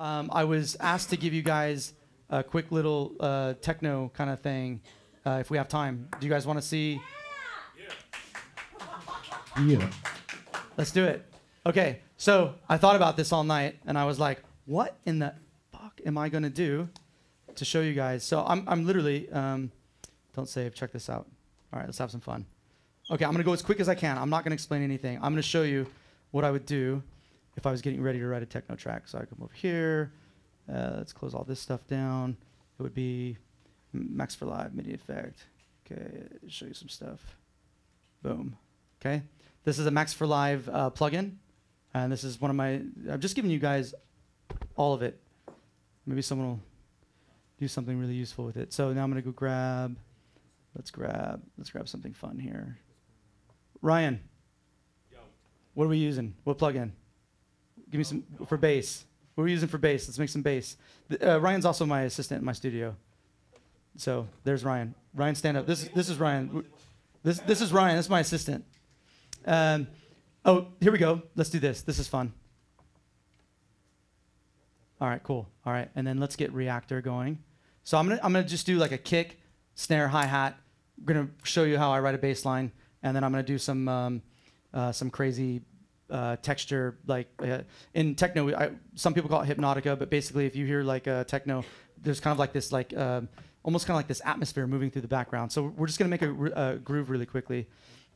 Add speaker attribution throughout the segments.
Speaker 1: Um, I was asked to give you guys a quick little uh, techno kind of thing, uh, if we have time. Do you guys want to see?
Speaker 2: Yeah. yeah.
Speaker 1: Let's do it. Okay, so I thought about this all night, and I was like, what in the fuck am I gonna do to show you guys? So I'm, I'm literally, um, don't save, check this out. All right, let's have some fun. Okay, I'm gonna go as quick as I can. I'm not gonna explain anything. I'm gonna show you what I would do if I was getting ready to write a techno track. So I come over here. Uh, let's close all this stuff down. It would be Max for Live MIDI effect. Okay, show you some stuff. Boom. Okay, this is a Max for Live uh, plugin, and this is one of my. I've just given you guys all of it. Maybe someone will do something really useful with it. So now I'm gonna go grab. Let's grab. Let's grab something fun here. Ryan. Yo. What are we using? What plugin? Give me some for bass. What are we using for bass? Let's make some bass. Uh, Ryan's also my assistant in my studio. So there's Ryan. Ryan, stand up. This this is Ryan. This this is Ryan. This is my assistant. Um, oh, here we go. Let's do this. This is fun. All right, cool. All right, and then let's get Reaktor going. So I'm gonna I'm gonna just do like a kick, snare, hi hat. I'm gonna show you how I write a bass line, and then I'm gonna do some um, uh, some crazy uh, texture like uh, in techno. I, some people call it hypnotica, but basically, if you hear like uh, techno, there's kind of like this like um, almost kind of like this atmosphere moving through the background. So we're just gonna make a groove really quickly.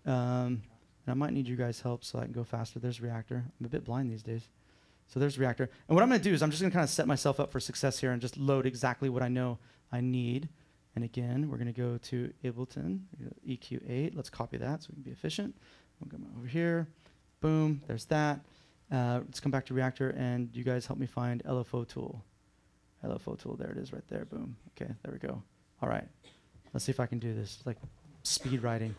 Speaker 1: Um, and I might need you guys' help so I can go faster. There's Reaktor. I'm a bit blind these days. So there's Reaktor. And what I'm going to do is I'm just going to kind of set myself up for success here and just load exactly what I know I need. And again, we're going to go to Ableton, EQ8. Let's copy that so we can be efficient. We'll come over here. Boom. There's that. Uh, let's come back to Reaktor and you guys help me find LFO tool. LFO tool. There it is right there. Boom. Okay. There we go. All right. Let's see if I can do this. Like speed writing.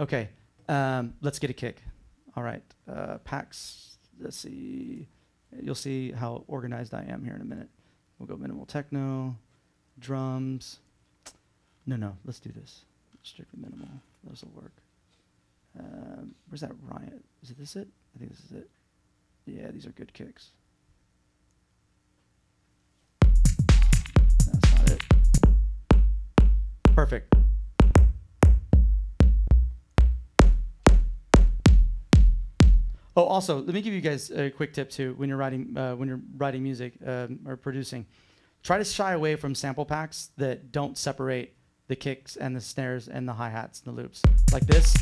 Speaker 1: Okay. Um, let's get a kick. All right. Uh, packs. Let's see. You'll see how organized I am here in a minute. We'll go minimal techno, drums. No, no. Let's do this. Strictly minimal. Those will work. Um, where's that riot? Is it this it? I think this is it. Yeah, these are good kicks. That's not it. Perfect. Oh, also, let me give you guys a quick tip too. When you're writing, uh, when you're writing music um, or producing, try to shy away from sample packs that don't separate the kicks and the snares and the hi hats and the loops. Like this,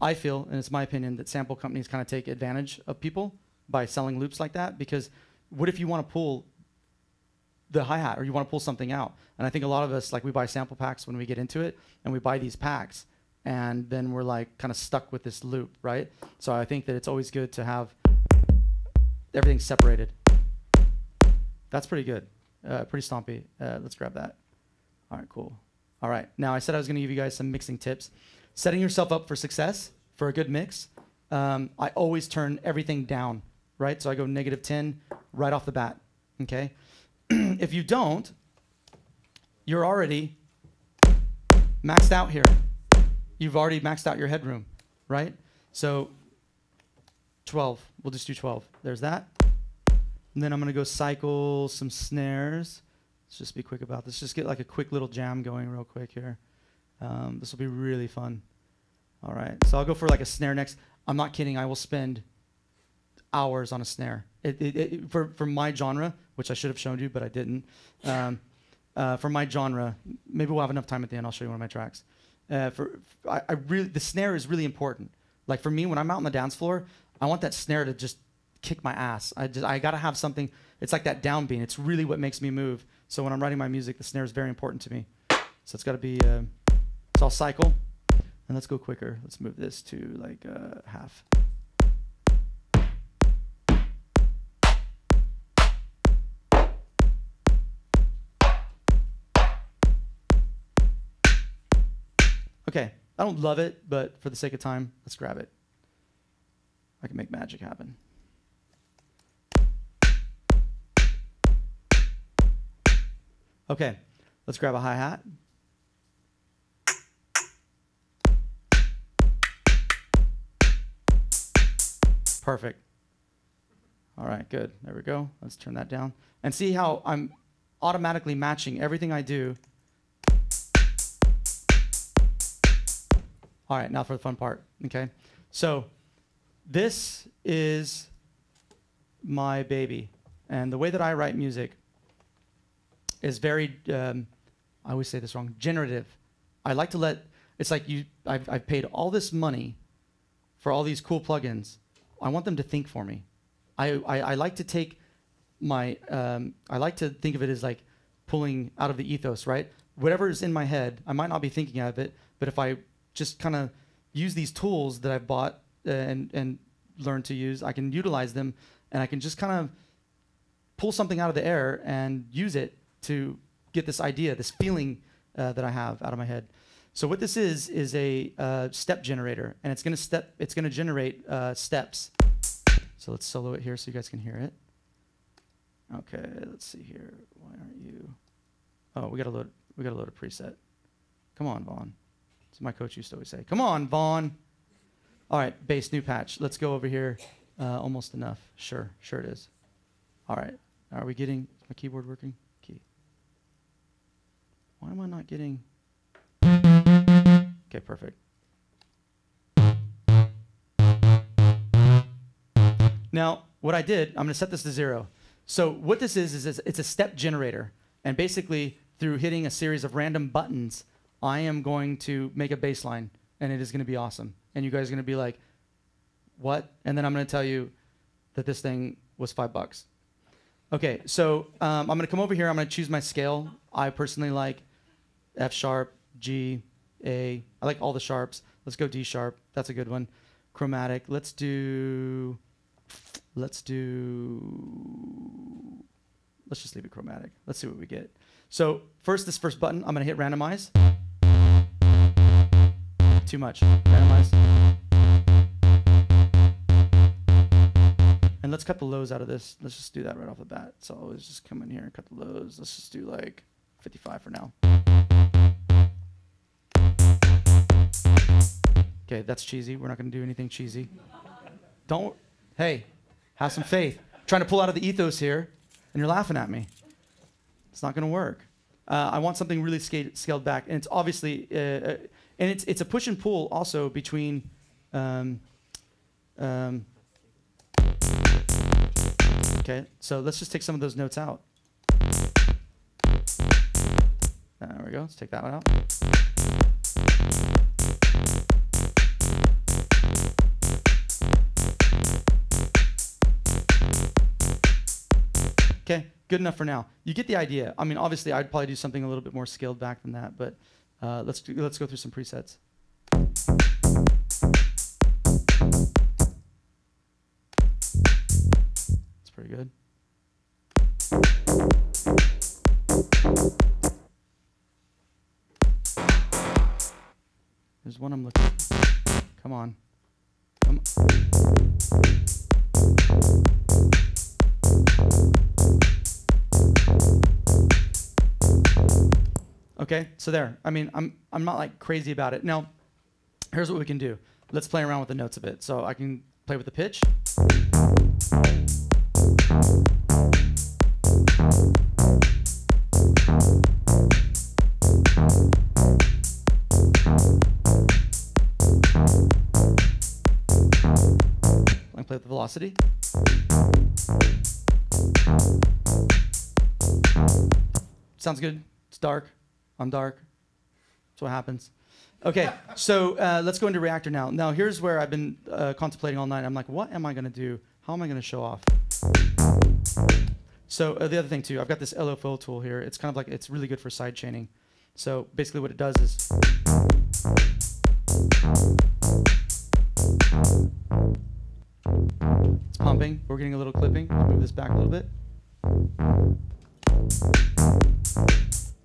Speaker 1: I feel, and it's my opinion, that sample companies kind of take advantage of people by selling loops like that. Because what if you want to pull the hi hat or you want to pull something out? And I think a lot of us, like, we buy sample packs when we get into it, and we buy these packs, and then we're like kind of stuck with this loop, right? So I think that it's always good to have everything separated. That's pretty good, uh, pretty stompy. Uh, let's grab that. All right, cool. All right, now I said I was going to give you guys some mixing tips. Setting yourself up for success for a good mix. Um, I always turn everything down, right? So I go negative 10 right off the bat, okay? if you don't, you're already maxed out here. You've already maxed out your headroom, right? So 12, we'll just do 12. There's that. And then I'm gonna go cycle some snares. Let's just be quick about this. Just get like a quick little jam going real quick here. Um, this will be really fun. All right, so I'll go for like a snare next. I'm not kidding. I will spend hours on a snare. It, it, it, for for my genre, which I should have shown you, but I didn't. Um, uh, for my genre, maybe we'll have enough time at the end. I'll show you one of my tracks. Uh, for I, I really the snare is really important. Like for me, when I'm out on the dance floor, I want that snare to just kick my ass. I just I gotta have something. It's like that downbeat. It's really what makes me move. So when I'm writing my music, the snare is very important to me. So it's got to be. Uh, so I'll cycle, and let's go quicker. Let's move this to like uh, half. Okay, I don't love it, but for the sake of time, let's grab it. I can make magic happen. Okay, let's grab a hi Perfect. All right, good. There we go. Let's turn that down. And see how I'm automatically matching everything I do. All right, now for the fun part. Okay. So this is my baby. And the way that I write music is very, um, I always say this wrong, generative. I like to let, it's like you, I've, I've paid all this money for all these cool plugins. I want them to think for me. I, I, I like to take my, um, I like to think of it as like pulling out of the ethos, right? Whatever is in my head, I might not be thinking of it, but if I just kind of use these tools that I've bought uh, and, and learned to use, I can utilize them and I can just kind of pull something out of the air and use it to get this idea, this feeling uh, that I have out of my head. So what this is is a uh, step generator, and it's gonna step. It's gonna generate uh, steps. So let's solo it here so you guys can hear it. Okay, let's see here. Why aren't you? Oh, we gotta load. We gotta load a preset. Come on, Vaughn. So my coach used to always say, "Come on, Vaughn." All right, bass new patch. Let's go over here. Uh, almost enough. Sure, sure it is. All right. Are we getting my keyboard working? Key. Why am I not getting? Okay, perfect. Now, what I did, I'm going to set this to zero. So what this is, is it's a step generator. And basically, through hitting a series of random buttons, I am going to make a bass line, and it is going to be awesome. And you guys are going to be like, what? And then I'm going to tell you that this thing was five bucks. Okay, so um, I'm going to come over here. I'm going to choose my scale. I personally like F sharp, G, A. I like all the sharps. Let's go D sharp. That's a good one. Chromatic. Let's do. Let's do. Let's just leave it chromatic. Let's see what we get. So first, this first button, I'm going to hit randomize. Too much. Randomize. And let's cut the lows out of this. Let's just do that right off the bat. So I always just come in here and cut the lows. Let's just do like 55 for now. Okay, that's cheesy. We're not going to do anything cheesy. Don't, hey, have some faith. trying to pull out of the ethos here, and you're laughing at me. It's not going to work. Uh, I want something really scaled, scaled back, and it's obviously, uh, uh, and it's it's a push and pull also between. Um, um, Okay, so let's just take some of those notes out. There we go. Let's take that one out. Okay, good enough for now. You get the idea. I mean, obviously, I'd probably do something a little bit more scaled back than that, but uh, let's do, let's go through some presets. That's pretty good. There's one I'm looking. Come on. Come on. Okay, so there. I mean, I'm I'm not like crazy about it. Now, here's what we can do. Let's play around with the notes a bit. So I can play with the pitch. I play with the velocity. Sounds good. It's dark. I'm dark. That's what happens. Okay, so uh, let's go into Reaktor now. Now, here's where I've been uh, contemplating all night. I'm like, what am I going to do? How am I going to show off? So uh, the other thing too, I've got this LFO tool here. It's kind of like, it's really good for side chaining. So basically what it does is, it's pumping. We're getting a little clipping. I'll move this back a little bit.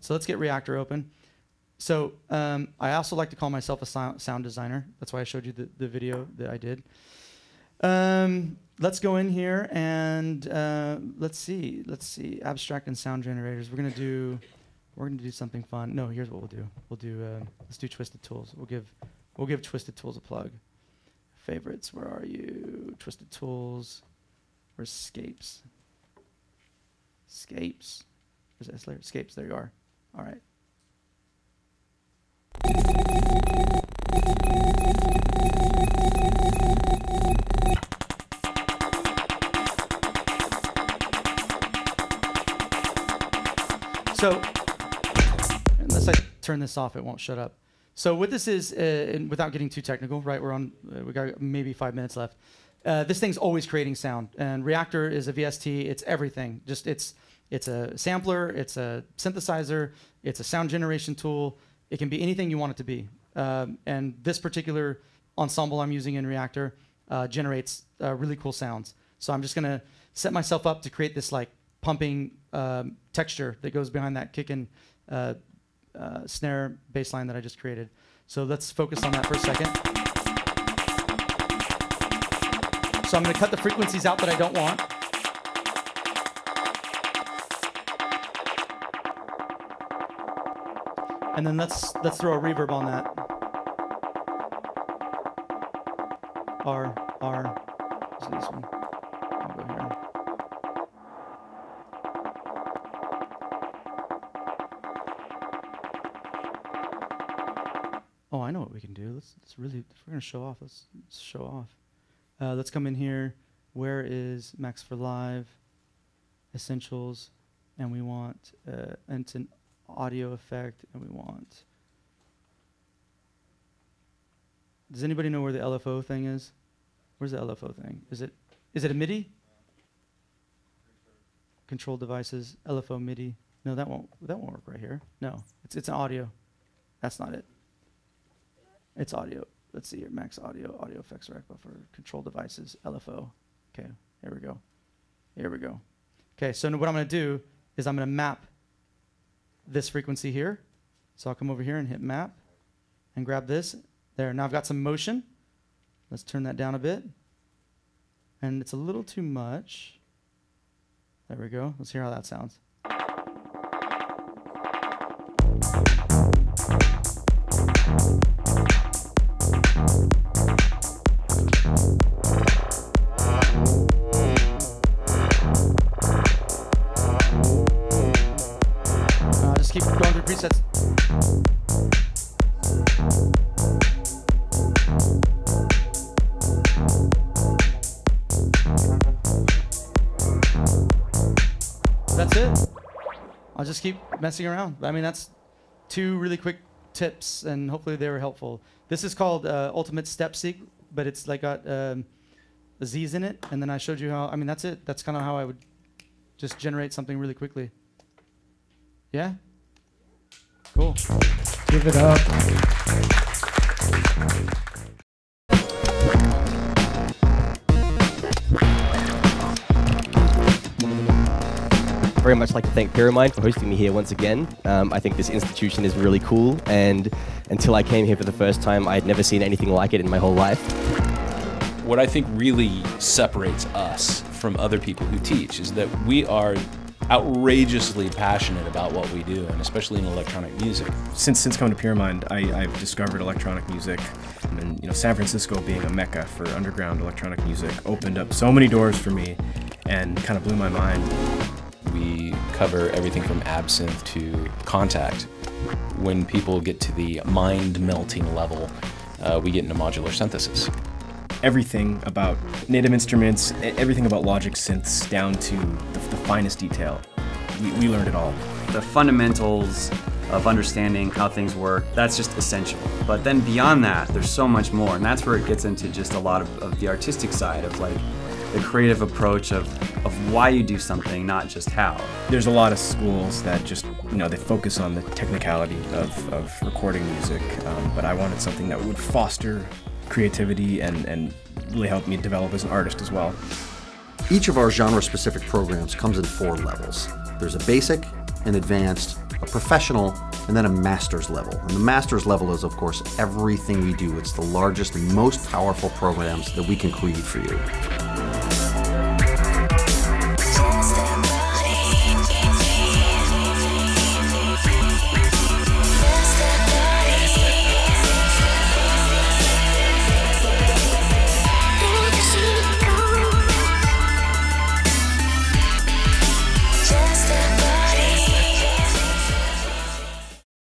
Speaker 1: So let's get Reaktor open. So um, I also like to call myself a sound designer. That's why I showed you the, the video that I did. Um, let's go in here and uh, let's see. Let's see. Abstract and sound generators. We're gonna do. We're gonna do something fun. No, here's what we'll do. We'll do. Uh, let's do Twisted Tools. We'll give. We'll give Twisted Tools a plug. Favorites. Where are you? Twisted Tools. Where's Scapes? Scapes. Where's S layer? Escapes. There you are. All right. So, unless I turn this off, it won't shut up. So what this is, uh, and without getting too technical, right? We're on, uh, we got maybe five minutes left. Uh, this thing's always creating sound, and Reaktor is a VST. It's everything. Just it's it's a sampler, it's a synthesizer, it's a sound generation tool. It can be anything you want it to be. Um, and this particular ensemble I'm using in Reaktor uh, generates uh, really cool sounds. So I'm just gonna set myself up to create this like pumping um, texture that goes behind that kick and uh, uh, snare bass line that I just created. So let's focus on that for a second. So I'm going to cut the frequencies out that I don't want. And then let's let's throw a reverb on that. R R is this one. I'll go here. Oh, I know what we can do. Let's, let's really, if we're gonna show off, let's, let's show off. Uh, let's come in here. Where is Max for Live? Essentials, and we want uh, audio effect, and we want. Does anybody know where the LFO thing is? Where's the LFO thing? Is it is it a MIDI? Control devices, LFO MIDI. No, that won't that won't work right here. No, it's it's an audio. That's not it. It's audio. Let's see here. Max audio, audio effects rack buffer, control devices, LFO. Okay, here we go. Here we go. Okay, so what I'm going to do is I'm going to map this frequency here. So I'll come over here and hit map and grab this. There, now I've got some motion. Let's turn that down a bit. And it's a little too much. There we go. Let's hear how that sounds. That's it. I'll just keep messing around. I mean, that's two really quick tips, and hopefully they were helpful. This is called uh, Ultimate Step Seek, but it's like got um, Z's in it, and then I showed you how. I mean, that's it. That's kind of how I would just generate something really quickly. Yeah. Cool.
Speaker 2: Give it up.
Speaker 3: Very much like to thank Pyramind for hosting me here once again. Um, I think this institution is really cool, and until I came here for the first time, I had never seen anything like it in my whole life.
Speaker 4: What I think really separates us from other people who teach is that we are outrageously passionate about what we do, and especially in electronic music.
Speaker 2: Since since coming to Pyramind, I, I've discovered electronic music, and you know San Francisco being a mecca for underground electronic music opened up so many doors for me, and kind of blew my mind.
Speaker 4: We cover everything from Absynth to Kontakt. When people get to the mind melting level, uh, we get into modular synthesis.
Speaker 2: Everything about native instruments, everything about Logic synths, down to the, the finest detail. We, we learned it all.
Speaker 5: the fundamentals of understanding how things work that's just essential but then beyond that there's so much more and that's where it gets into just a lot of, of the artistic side of like the creative approach of, of why you do something not just how
Speaker 2: There's a lot of schools that just, you know, they focus on the technicality of, of recording music, um, but I wanted something that would foster creativity and, and really help me develop as an artist as well.
Speaker 6: Each of our genre-specific programs comes in four levels. There's a basic, an advanced, a professional, and then a master's level. And the master's level is, of course, everything we do. It's the largest and most powerful programs that we can create for you.